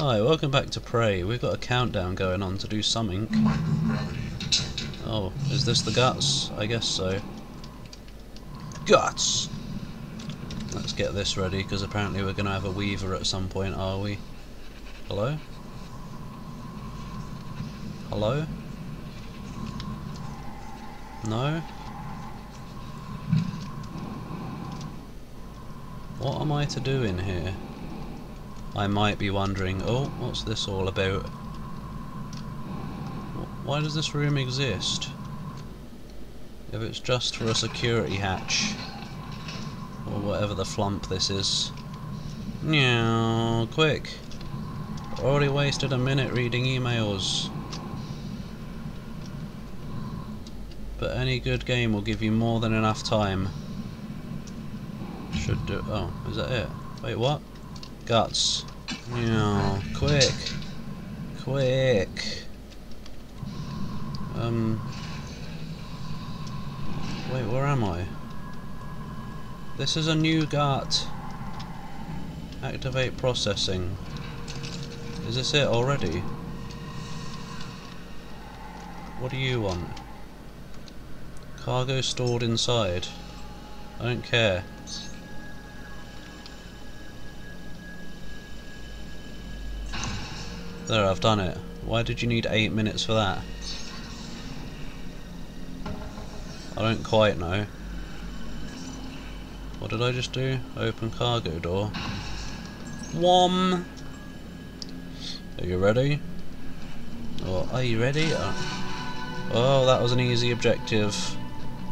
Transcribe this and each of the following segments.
Hi, welcome back to Prey. We've got a countdown going on to do something. Oh, is this the guts? I guess so. Guts! Let's get this ready, because apparently we're going to have a weaver at some point, are we? Hello? Hello? No? What am I to do in here? I might be wondering, oh, what's this all about? Why does this room exist? If it's just for a security hatch. Or whatever the flump this is. Meow, quick. Already wasted a minute reading emails. But any good game will give you more than enough time. Should do. Oh, is that it? Wait, what? Guts. Yeah, quick. Quick. Um. Wait, where am I? This is a new gut. Activate processing. Is this it already? What do you want? Cargo stored inside. I don't care. There, I've done it. Why did you need eight minutes for that? I don't quite know. What did I just do? Open cargo door. Wham! Are you ready? Oh, are you ready? Oh. oh, that was an easy objective.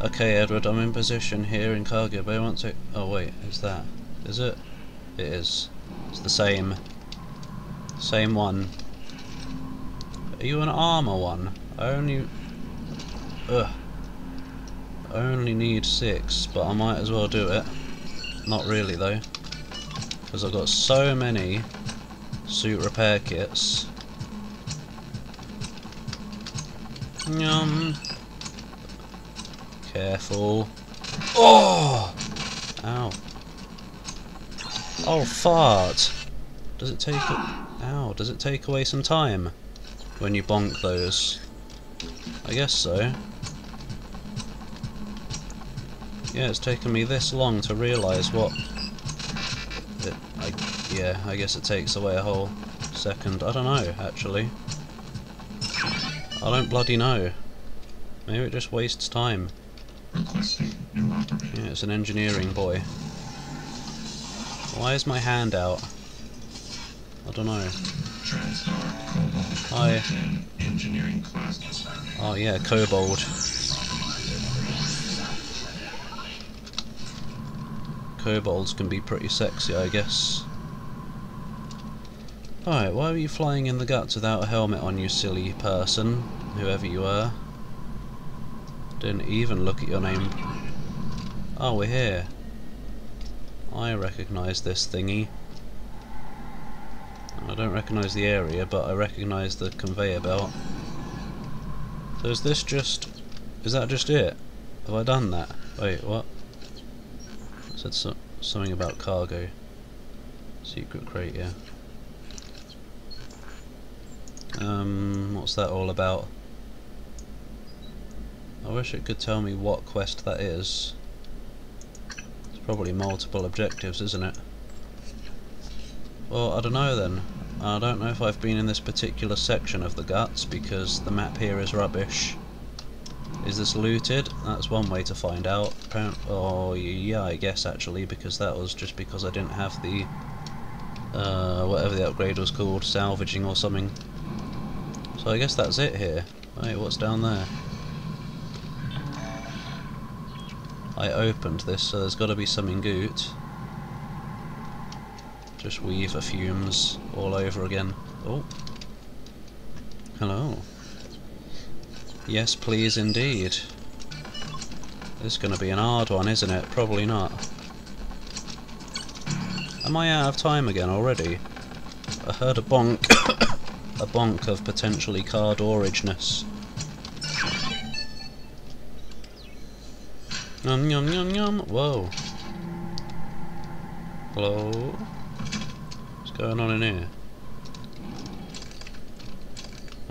Okay, Edward, I'm in position here in cargo bay. Once it. Oh wait, is that? Is it? It is. It's the same. Same one. Are you an armor one? I only... Ugh. I only need six, but I might as well do it. Not really though. Because I've got so many suit repair kits. Yum. Careful. Oh! Ow. Oh, fart! Does it take... Ow, does it take away some time? When you bonk those. I guess so. Yeah, it's taken me this long to realise what... It, I, yeah, I guess it takes away a whole second. I don't know, actually. I don't bloody know. Maybe it just wastes time. Yeah, it's an engineering boy. Why is my hand out? I don't know. Hi. Oh yeah, kobold. Kobolds can be pretty sexy, I guess. Alright, why were you flying in the guts without a helmet on, you silly person, whoever you are? Didn't even look at your name. Oh, we're here. I recognise this thingy. I don't recognise the area, but I recognise the conveyor belt. So is this just... Is that just it? Have I done that? Wait, what? I said so, something about cargo. Secret crate, yeah. Um, what's that all about? I wish it could tell me what quest that is. It's probably multiple objectives, isn't it? Well, I don't know then. I don't know if I've been in this particular section of the guts because the map here is rubbish. Is this looted? That's one way to find out. oh, yeah, I guess actually, because that was just because I didn't have the, uh, whatever the upgrade was called, salvaging or something. So I guess that's it here. Wait, what's down there? I opened this, so there's got to be something good. Just weave the fumes all over again. Oh. Hello. Yes, please indeed. This is going to be an hard one, isn't it? Probably not. Am I out of time again already? I heard a bonk. a bonk of potentially card orageness. Yum yum yum yum. Whoa. Hello? Going on in here?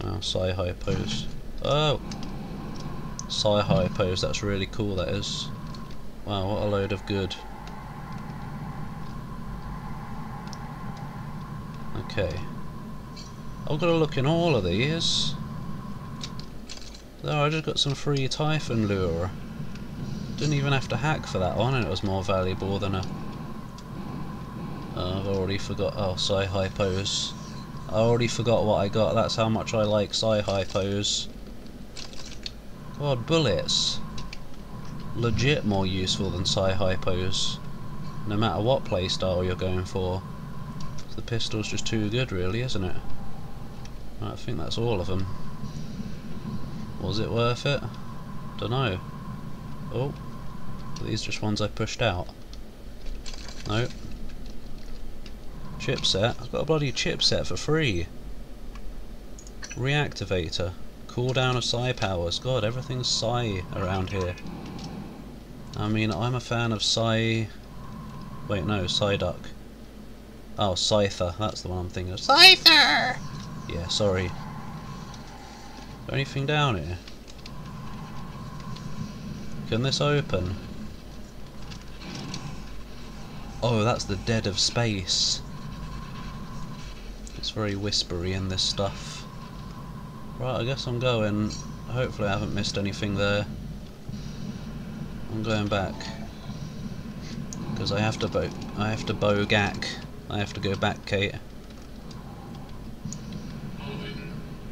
Oh, Psi Hypos. Oh! Psi Hypos, that's really cool, that is. Wow, what a load of good. Okay. I've got to look in all of these. There, I just got some free Typhon Lure. Didn't even have to hack for that one, and it was more valuable than a... Uh, I've already forgot... Oh, Psi Hypos. I already forgot what I got, that's how much I like Psi Hypos. God, bullets. Legit more useful than Psi Hypos. No matter what playstyle you're going for. The pistol's just too good really, isn't it? I think that's all of them. Was it worth it? Dunno. Oh. Are these just ones I pushed out? Nope. Chipset. I've got a bloody chipset for free. Reactivator. Cooldown of Psi powers. God, everything's Psi around here. I mean, I'm a fan of Psi... Wait, no, Psyduck. Oh, Scyther. That's the one I'm thinking of. Scyther! Yeah, sorry. Anything down here? Can this open? Oh, that's the dead of space. It's very whispery in this stuff. Right, I guess I'm going. Hopefully I haven't missed anything there. I'm going back. Because I have to bow I have to bow gack. I have to go back, Kate.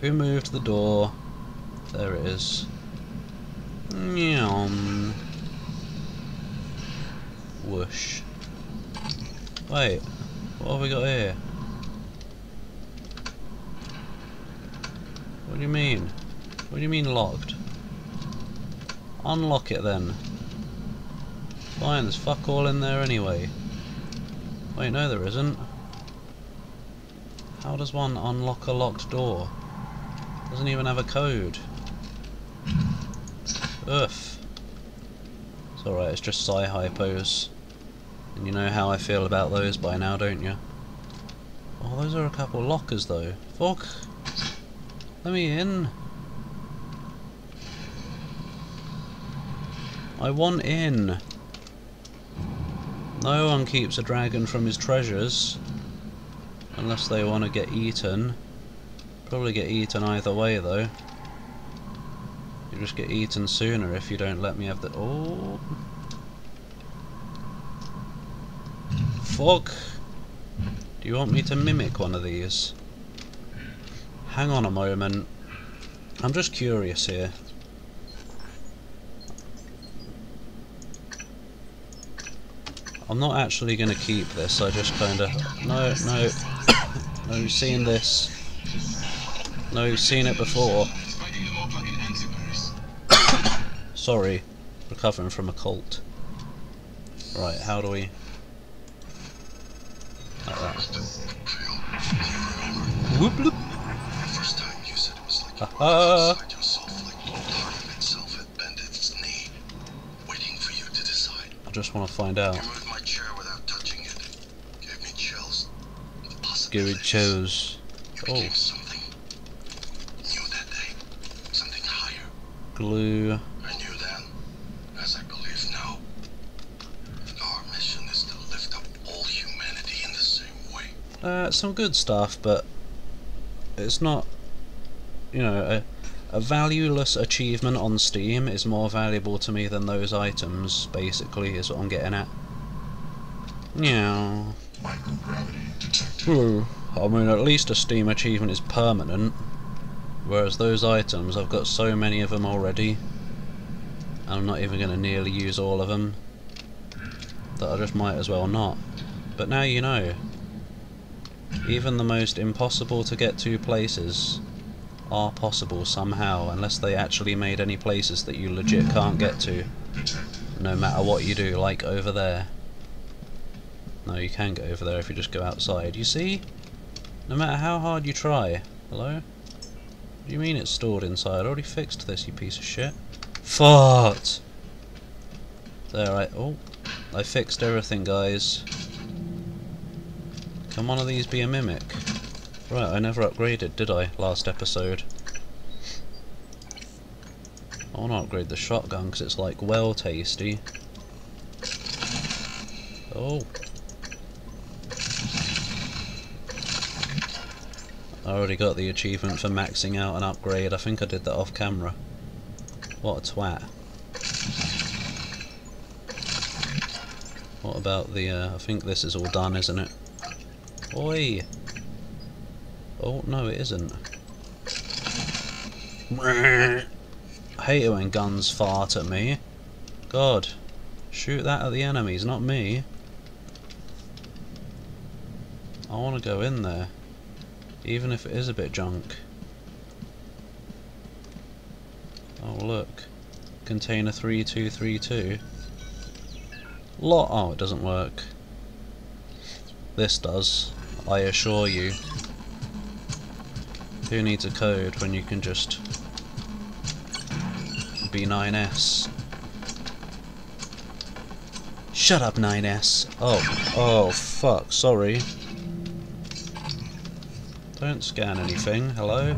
Who moved the door? There it is. Nyam. Whoosh. Wait, what have we got here? Do you mean? What do you mean locked? Unlock it then. Fine, there's fuck all in there anyway. Wait, no there isn't. How does one unlock a locked door? Doesn't even have a code. Ugh. It's alright, it's just Psi Hypos. And you know how I feel about those by now, don't you? Oh, those are a couple lockers though. Fuck! Let me in! I want in! No one keeps a dragon from his treasures. Unless they want to get eaten. Probably get eaten either way though. You just get eaten sooner if you don't let me have the... Oh! Fuck! Do you want me to mimic one of these? Hang on a moment. I'm just curious here. I'm not actually going to keep this, I just kind of... No, no. no, seen this. No, seen it before. Sorry. Recovering from a cult. Right, how do we... Like that. Whoop. Haha. I just want to find out. Gary chose. Oh. Glue. I knew then, as I believe now. Our mission is to lift up all humanity in the same way. Uh, some good stuff, but it's not, you know, a, a valueless achievement on Steam is more valuable to me than those items, basically, is what I'm getting at. Yeah. Hmm. I mean, at least a Steam achievement is permanent. Whereas those items, I've got so many of them already. And I'm not even going to nearly use all of them. That I just might as well not. But now you know. Even the most impossible to get to places are possible somehow, unless they actually made any places that you legit can't get to. No matter what you do, like over there. No, you can get over there if you just go outside. You see? No matter how hard you try. Hello? What do you mean it's stored inside? I already fixed this, you piece of shit. Fart! There, I... Oh. I fixed everything, guys. Can one of these be a mimic? Right, I never upgraded, did I, last episode? I want to upgrade the shotgun because it's like well tasty. Oh. I already got the achievement for maxing out an upgrade. I think I did that off camera. What a twat. What about the, uh, I think this is all done, isn't it? Oi! Oh, no it isn't. I hate it when guns fart at me. God. Shoot that at the enemies, not me. I want to go in there. Even if it is a bit junk. Oh look. Container 3232. Lot. Oh, it doesn't work. This does. I assure you. Who needs a code when you can just be 9S? Shut up, 9S. Oh, oh, fuck, sorry. Don't scan anything, hello?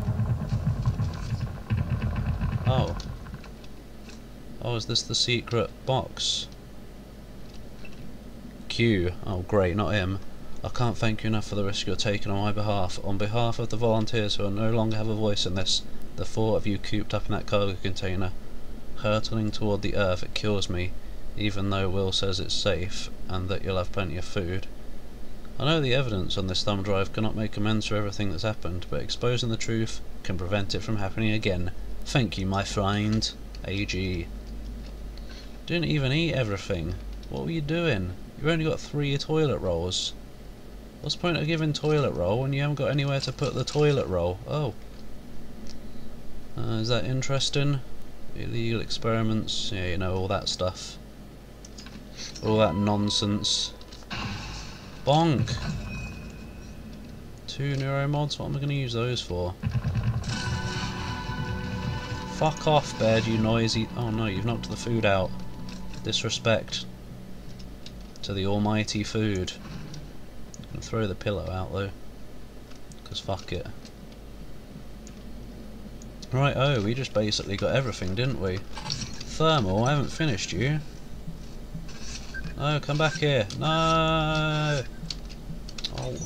Oh. Oh, is this the secret box? Q. Oh, great, not him. I can't thank you enough for the risk you're taking on my behalf. On behalf of the volunteers who no longer have a voice in this, the thought of you cooped up in that cargo container, hurtling toward the earth, it kills me, even though Will says it's safe, and that you'll have plenty of food. I know the evidence on this thumb drive cannot make amends for everything that's happened, but exposing the truth can prevent it from happening again. Thank you, my friend. AG. Didn't even eat everything. What were you doing? You've only got three toilet rolls. What's the point of giving toilet roll when you haven't got anywhere to put the toilet roll? Oh. Uh, is that interesting? Illegal experiments, yeah, you know, all that stuff. All that nonsense. Bonk! Two neuromods, what am I going to use those for? Fuck off, bed, you noisy... Oh no, you've knocked the food out. Disrespect to the almighty food. Throw the pillow out though. Because fuck it. Right, oh, we just basically got everything, didn't we? Thermal, I haven't finished you. No, come back here. No! Oh.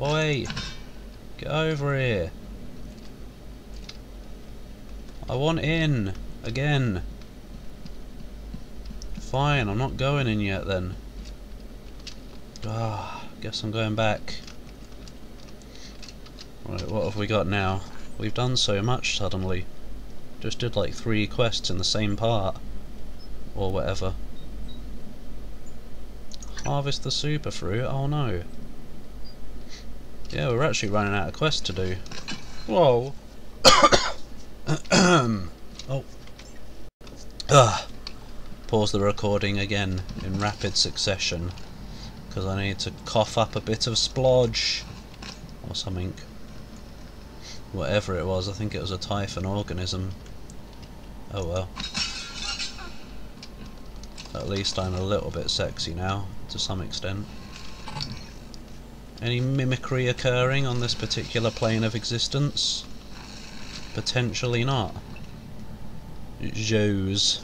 Oi! Get over here. I want in. Again. Fine, I'm not going in yet then. Ah, guess I'm going back. Right, what have we got now? We've done so much suddenly. Just did like three quests in the same part. Or whatever. Harvest the super fruit? Oh no. Yeah, we're actually running out of quests to do. Whoa. oh. Ugh. Pause the recording again in rapid succession. Because I need to cough up a bit of splodge. Or something. Whatever it was, I think it was a typhon organism. Oh well. At least I'm a little bit sexy now, to some extent. Any mimicry occurring on this particular plane of existence? Potentially not. Jose.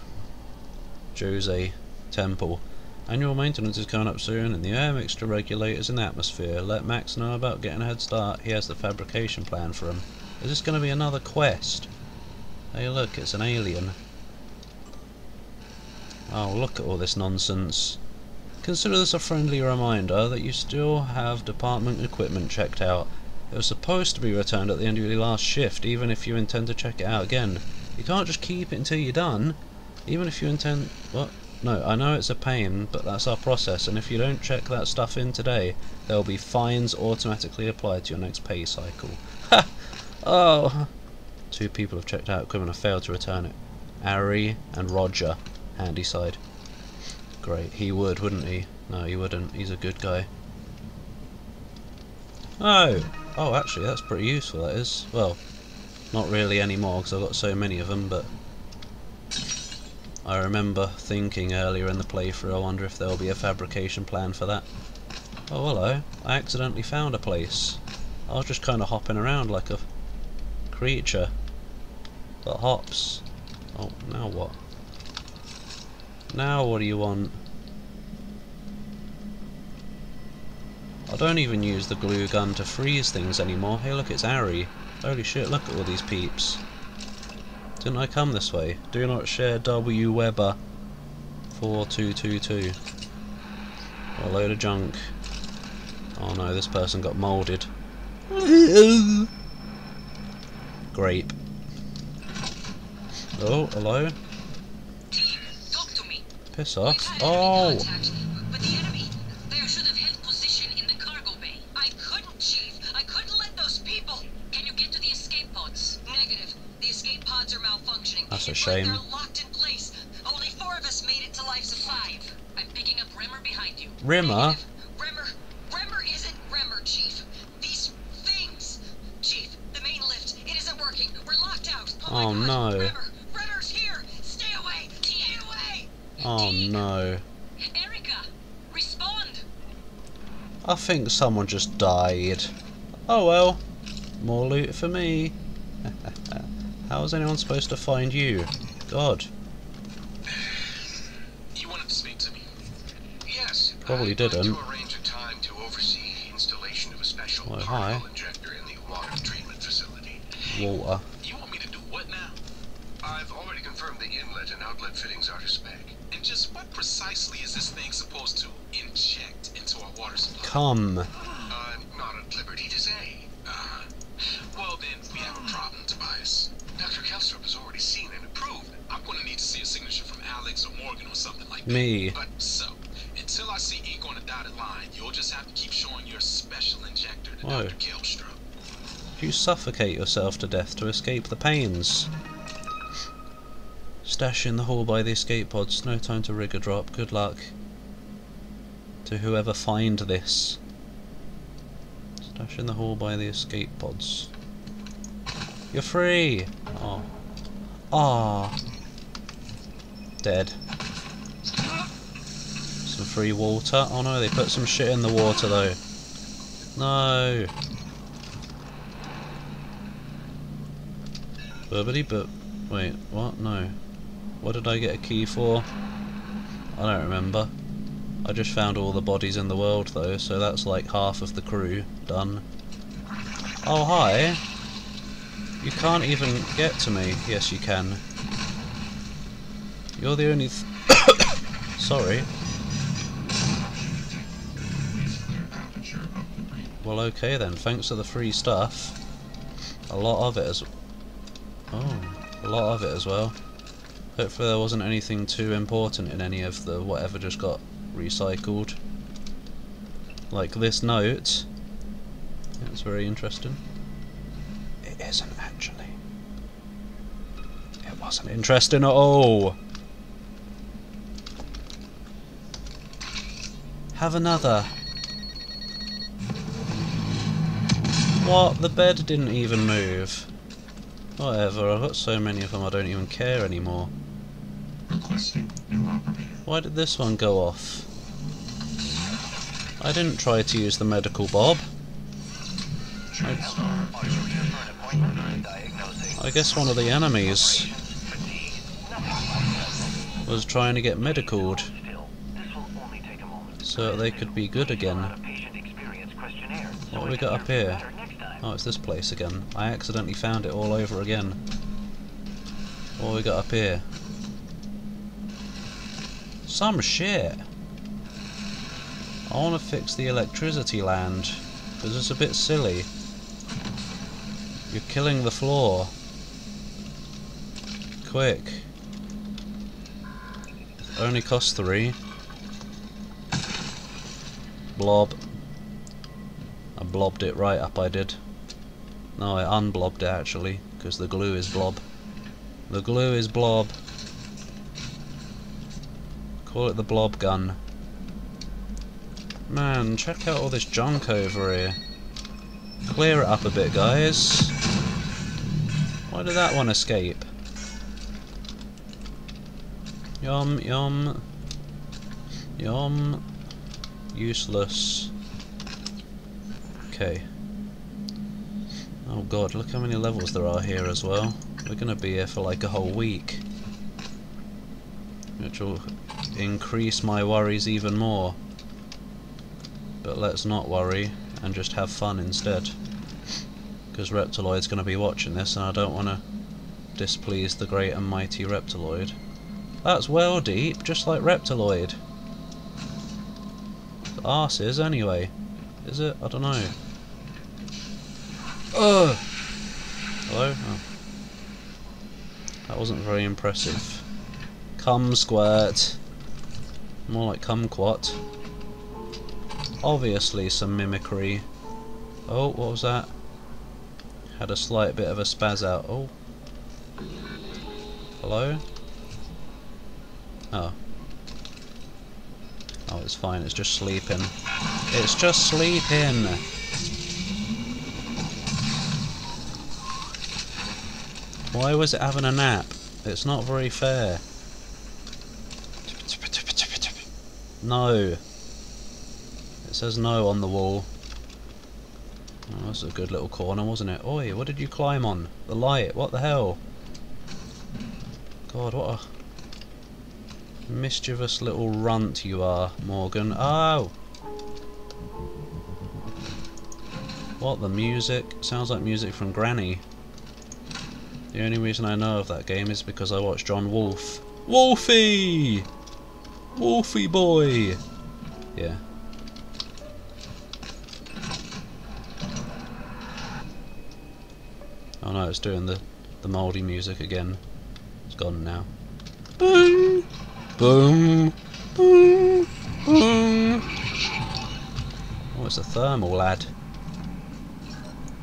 Jose Temple. Annual maintenance is coming up soon and the air mixture regulators in the atmosphere. Let Max know about getting a head start. He has the fabrication plan for him. Is this going to be another quest? Hey look, it's an alien. Oh, look at all this nonsense. Consider this a friendly reminder that you still have department equipment checked out. It was supposed to be returned at the end of your last shift, even if you intend to check it out again. You can't just keep it until you're done. Even if you intend... What? No, I know it's a pain, but that's our process, and if you don't check that stuff in today, there will be fines automatically applied to your next pay cycle. Ha! oh! Two people have checked out equipment and failed to return it. Ari and Roger. Handy side. Great. He would, wouldn't he? No, he wouldn't. He's a good guy. Oh! Oh, actually, that's pretty useful, that is. Well, not really anymore, because I've got so many of them, but... I remember thinking earlier in the playthrough, I wonder if there'll be a fabrication plan for that. Oh, hello. I accidentally found a place. I was just kind of hopping around like a creature. But hops. Oh, now what? Now what do you want? I don't even use the glue gun to freeze things anymore. Hey look, it's Ari. Holy shit, look at all these peeps. Didn't I come this way? Do not share W Weber 4222. A load of junk. Oh no, this person got moulded. Grape. Oh, hello? Talk to me. Piss off. Oh! enemy contact, but the enemy, they should have held position in the cargo bay. I couldn't, Chief. I couldn't let those people. Can you get to the escape pods? Negative. The escape pods are malfunctioning. That's a It's shame. Like they're locked in place. Only four of us made it to lives of five. I'm picking up Remmer behind you. Rimmer? Negative. Remmer. Remmer isn't Remmer, Chief. These things. Chief, the main lift. It isn't working. We're locked out. Oh, my oh, no. Here. Stay away. Stay away. Oh no. Erica, respond. I think someone just died. Oh well. More loot for me. How is anyone supposed to find you? God. You wanted to speak to me? Yes. Probably I'd didn't. to arrange a time to oversee the installation of a special Why, hi. injector in the water treatment facility. Walter. You want me to do what now? I've already confirmed the inlet and outlet fittings are to spec. And just what precisely is this thing supposed to inject into our water supply? Come. I'm not at liberty to say. Dr. Kelstrup has already seen and approved. I'm gonna need to see a signature from Alex or Morgan or something like that. Me. But so, until I see ink on a dotted line, you'll just have to keep showing your special injector to Whoa. Dr. Kelstrup. You suffocate yourself to death to escape the pains. Stash in the hall by the escape pods. No time to rig a drop. Good luck. To whoever find this. Stash in the hall by the escape pods. You're free! Oh. Ah. Dead. Some free water. Oh no, they put some shit in the water though. No. Burbity but wait, what? No. What did I get a key for? I don't remember. I just found all the bodies in the world though, so that's like half of the crew done. Oh hi! You can't even get to me. Yes you can. You're the only th Sorry. Well okay then, thanks for the free stuff. A lot of it as Oh, a lot of it as well. Hopefully there wasn't anything too important in any of the whatever just got recycled. Like this note. It's very interesting. Wasn't interesting at all. Have another. What? The bed didn't even move. Whatever, I've got so many of them I don't even care anymore. Why did this one go off? I didn't try to use the medical bob. I, I guess one of the enemies was trying to get medicaled so they could be good again. What have we got up here? Oh, it's this place again. I accidentally found it all over again. What have we got up here? Some shit. I want to fix the electricity land, because it's a bit silly. You're killing the floor. Quick. Only costs three. Blob. I blobbed it right up, I did. No, I unblobbed it actually, because the glue is blob. The glue is blob. Call it the blob gun. Man, check out all this junk over here. Clear it up a bit, guys. Why did that one escape? Yum, yum. Yum. Useless. Okay. Oh god, look how many levels there are here as well. We're gonna be here for like a whole week. Which will increase my worries even more. But let's not worry and just have fun instead. Because Reptiloid's gonna be watching this and I don't wanna displease the great and mighty Reptiloid. That's well deep, just like Reptiloid. The arse is anyway. Is it? I don't know. Ugh! Hello? Oh. That wasn't very impressive. Cum squirt. More like kumquat. Obviously some mimicry. Oh, what was that? Had a slight bit of a spaz out. Oh. Hello? Oh. Oh, it's fine, it's just sleeping. It's just sleeping! Why was it having a nap? It's not very fair. No. It says no on the wall. Oh, that's a good little corner, wasn't it? Oi, what did you climb on? The light, what the hell? God, what a mischievous little runt you are, Morgan. Oh! What, the music? Sounds like music from Granny. The only reason I know of that game is because I watched John Wolfe. Wolfie! Wolfie boy! Yeah. Oh no, it's doing the, the mouldy music again. It's gone now. Boom! Boom! Boom! Oh, it's a thermal lad.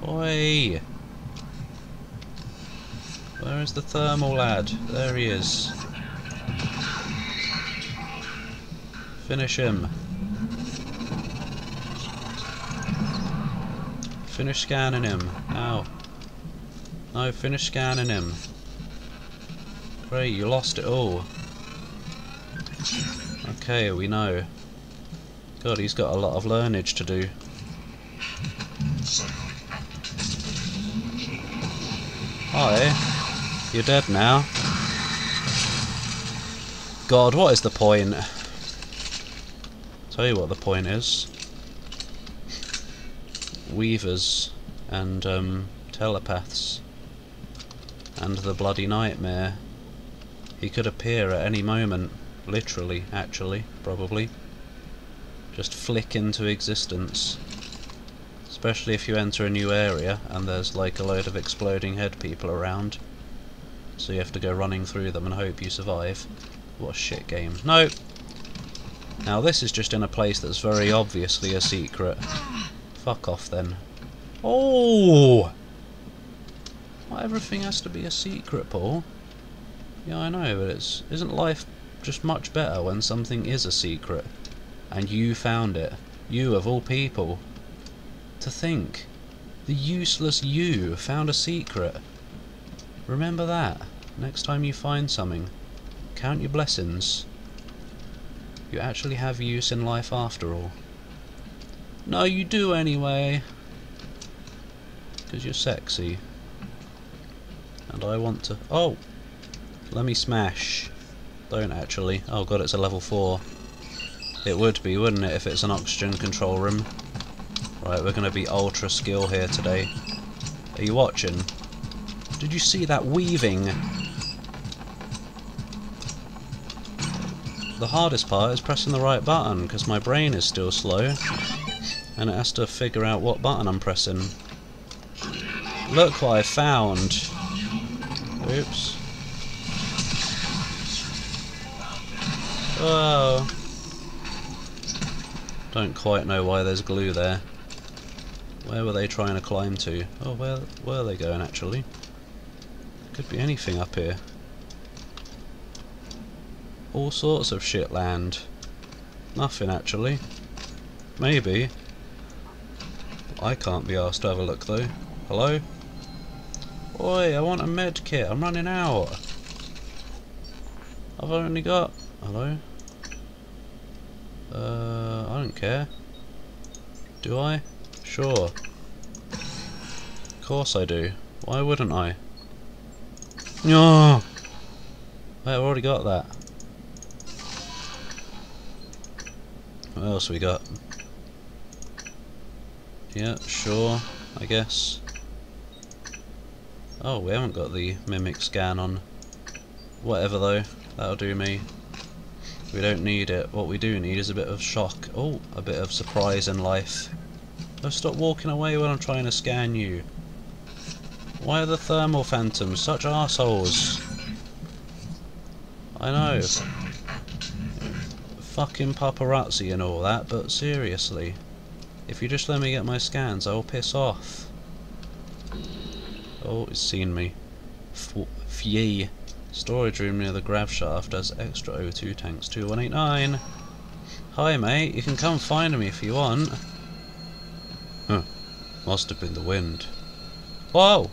Oi! Where is the thermal lad? There he is. Finish him. Finish scanning him. Now. No, finish scanning him. Great, you lost it all. Okay, we know. God, he's got a lot of learnage to do. Hi. You're dead now. God, what is the point? Tell you what the point is. Weavers and um, telepaths and the bloody nightmare. He could appear at any moment, literally, actually, probably. Just flick into existence. Especially if you enter a new area and there's like a load of exploding head people around. So you have to go running through them and hope you survive. What a shit game. No! Now this is just in a place that's very obviously a secret. Fuck off then. Oh! Not everything has to be a secret, Paul. Yeah, I know, but it's isn't life just much better when something is a secret? And you found it. You of all people. To think. The useless you found a secret. Remember that. Next time you find something. Count your blessings. You actually have use in life after all. No, you do anyway. Because you're sexy. And I want to... Oh! Let me smash. Don't actually. Oh god, it's a level 4. It would be, wouldn't it, if it's an oxygen control room. Right, we're going to be ultra skill here today. Are you watching? Did you see that weaving? The hardest part is pressing the right button, because my brain is still slow. And it has to figure out what button I'm pressing. Look what I found! Oops. Don't quite know why there's glue there. Where were they trying to climb to? Oh, where, where are they going actually? Could be anything up here. All sorts of shit land. Nothing actually. Maybe. I can't be asked to have a look though. Hello? Oi, I want a med kit. I'm running out. I've only got... Hello? Uh, I don't care. Do I? Sure. Of course I do. Why wouldn't I? No. Wait, I've already got that. What else we got? Yeah, sure, I guess. Oh, we haven't got the mimic scan on. Whatever though, that'll do me. We don't need it. What we do need is a bit of shock. Oh, a bit of surprise in life. Oh, stop walking away when I'm trying to scan you. Why are the thermal phantoms such assholes? I know. Fucking paparazzi and all that, but seriously. If you just let me get my scans, I will piss off. Oh, it's seen me. Fye. Storage room near the grav shaft has extra O2 tanks 2189. Hi mate, you can come find me if you want. Huh. Must have been the wind. Whoa!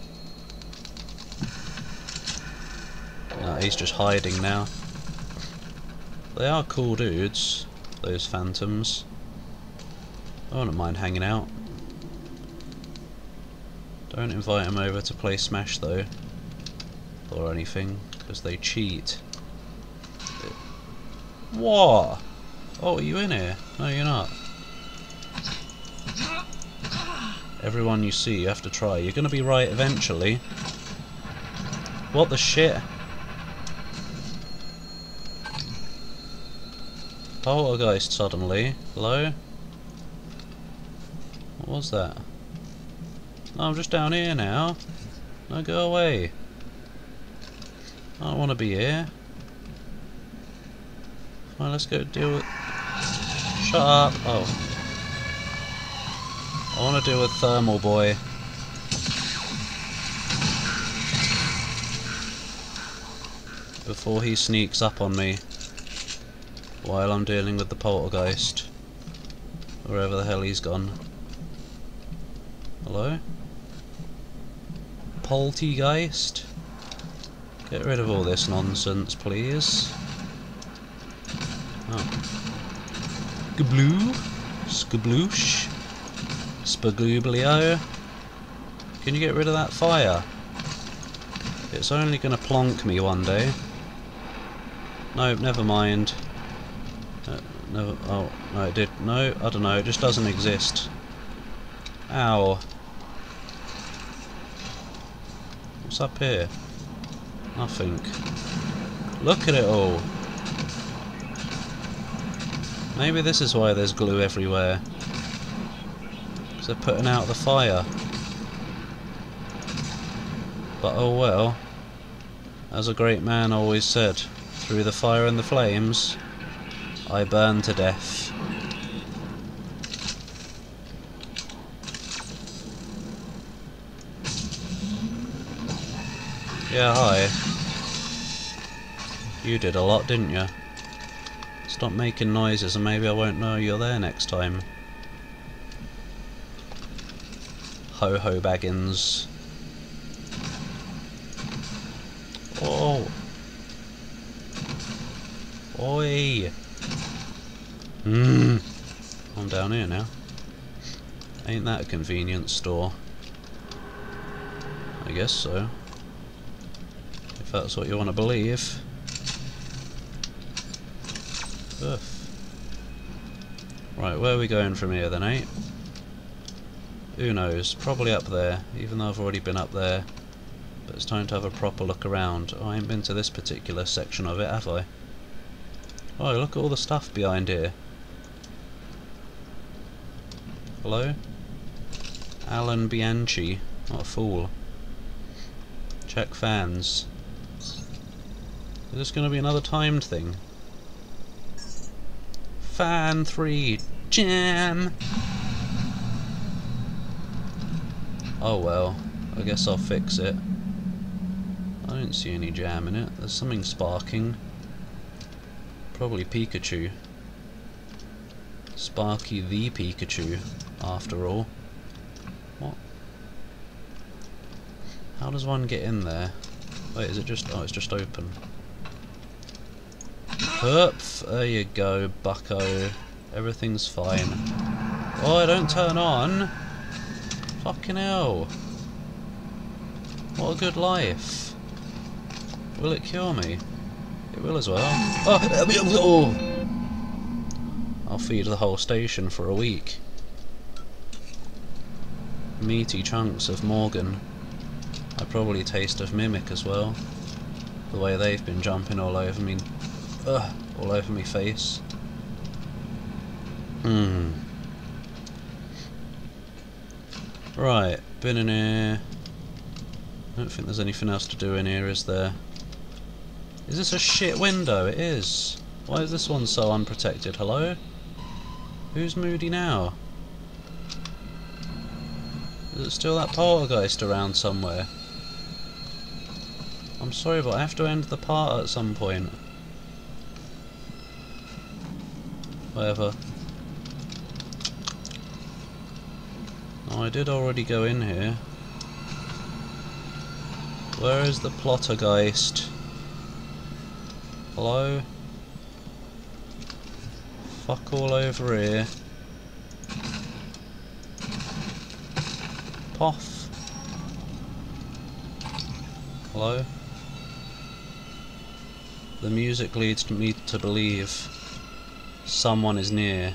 No, he's just hiding now. They are cool dudes, those phantoms. I wouldn't mind hanging out. Don't invite him over to play Smash though, or anything, because they cheat. What? Oh, are you in here? No, you're not. Everyone you see, you have to try. You're gonna be right eventually. What the shit? Poltergeist suddenly. Hello? What was that? No, I'm just down here now. No, go away. I want to be here. Fine, let's go deal with... Shut up! Oh. I want to deal with Thermal Boy. Before he sneaks up on me while I'm dealing with the poltergeist. Wherever the hell he's gone. Hello? Poltergeist? Get rid of all this nonsense, please. Oh. Gabloo? Skabloosh? Spagooblio? Can you get rid of that fire? It's only going to plonk me one day. Nope, never mind. Uh, no, oh, no it did. No, I don't know, it just doesn't exist. Ow. What's up here? Nothing. Look at it all. Maybe this is why there's glue everywhere. Because they're putting out the fire. But oh well. As a great man always said, through the fire and the flames, I burn to death. Yeah, hi. You did a lot, didn't you? Stop making noises and maybe I won't know you're there next time. Ho ho Baggins. Oh! Oi! Mmm. I'm down here now. Ain't that a convenience store? I guess so. If that's what you want to believe. Ugh. Right, where are we going from here then, eh? Who knows? Probably up there, even though I've already been up there. But it's time to have a proper look around. Oh, I ain't been to this particular section of it, have I? Oh, look at all the stuff behind here. Hello? Alan Bianchi. What a fool. Check fans. Is this going to be another timed thing? Fan 3. Jam! Oh well. I guess I'll fix it. I don't see any jam in it. There's something sparking. Probably Pikachu. Sparky the Pikachu after all. What? How does one get in there? Wait, is it just... Oh, it's just open. Hup! There you go, bucko. Everything's fine. Oh, I don't turn on! Fucking hell! What a good life. Will it cure me? It will as well. Oh, oh. I'll feed the whole station for a week. Meaty chunks of Morgan. I probably taste of Mimic as well. The way they've been jumping all over me. Ugh, all over me face. Hmm. Right, been in here. I don't think there's anything else to do in here, is there? Is this a shit window? It is. Why is this one so unprotected? Hello? Who's moody now? Is it still that poltergeist around somewhere? I'm sorry, but I have to end the part at some point. Whatever. I did already go in here. Where is the plottergeist? Hello? Fuck all over here. Poff. Hello? The music leads me to believe someone is near.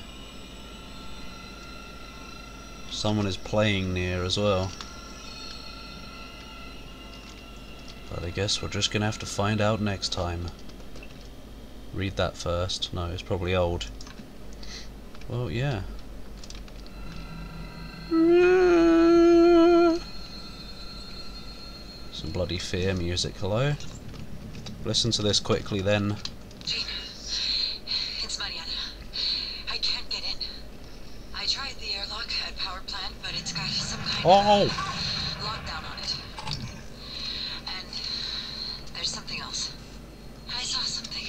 Someone is playing near as well. But I guess we're just gonna have to find out next time. Read that first. No, it's probably old. Well, yeah. Some bloody fear music, hello? Listen to this quickly then. Jean, it's Mariana. I can't get in. I tried the airlock at power plant, but it's got some kind Oh! of lockdown on it. And there's something else. I saw something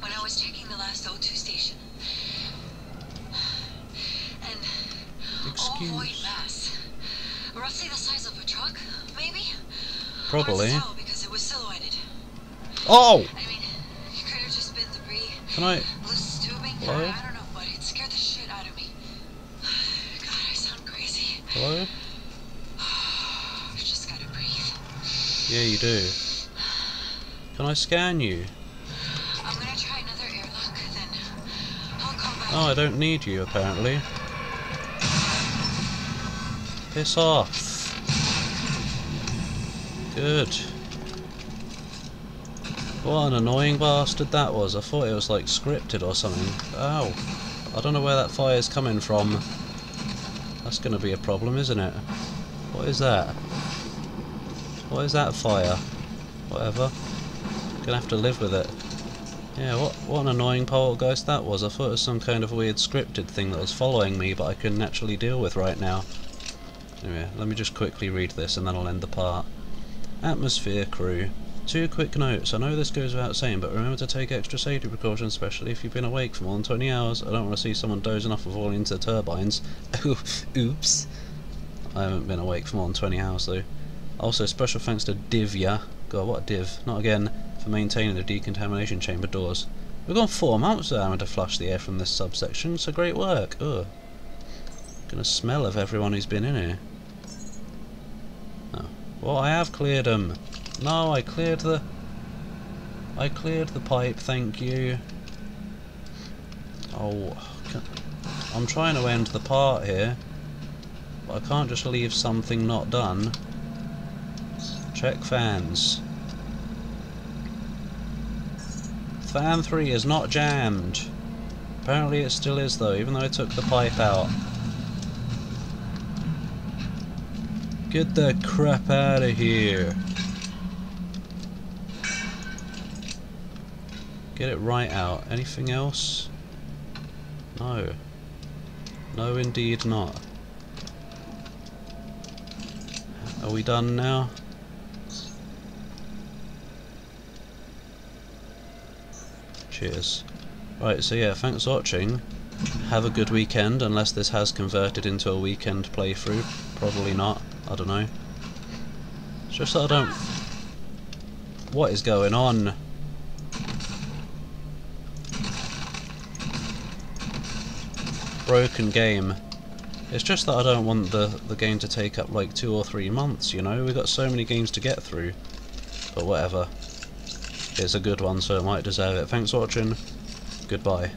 when I was checking the last O2 station. And all void Excuse. mass, roughly the size of a truck, maybe. Probably. Because it was silhouetted. Oh! I mean, it could have just been debris. Can I... Loose tubing? Hello? I, I don't know, but it scared the shit out of me. God, I sound crazy. Hello? I've just gotta breathe. Yeah, you do. Can I scan you? I'm gonna try another airlock, then I'll come back. Oh, I don't need you, apparently. Piss off. Good. What an annoying bastard that was. I thought it was like scripted or something. Ow. I don't know where that fire's coming from. That's gonna be a problem, isn't it? What is that? What is that fire? Whatever. Gonna have to live with it. Yeah, what what an annoying poltergeist that was. I thought it was some kind of weird scripted thing that was following me, but I couldn't actually deal with right now. Anyway, let me just quickly read this and then I'll end the part. Atmosphere crew. Two quick notes. I know this goes without saying, but remember to take extra safety precautions, especially if you've been awake for more than 20 hours. I don't want to see someone dozing off and falling into the turbines. Oops. I haven't been awake for more than 20 hours though. Also, special thanks to Divya. God, what a div. Not again for maintaining the decontamination chamber doors. We've gone four months without having to flush the air from this subsection, so great work. Ugh. Gonna smell of everyone who's been in here. Oh. Well, I have cleared them. No, I cleared the... I cleared the pipe, thank you. Oh, I'm trying to end the part here. But I can't just leave something not done. Check fans. Fan 3 is not jammed. Apparently it still is though, even though I took the pipe out. Get that crap out of here. Get it right out. Anything else? No. No indeed not. Are we done now? Cheers. Right, so yeah, thanks for watching. Have a good weekend, unless this has converted into a weekend playthrough. Probably not. I don't know. It's just that I don't... What is going on? Broken game. It's just that I don't want the, the game to take up like two or three months, you know? We've got so many games to get through. But whatever. It's a good one, so it might deserve it. Thanks for watching. Goodbye.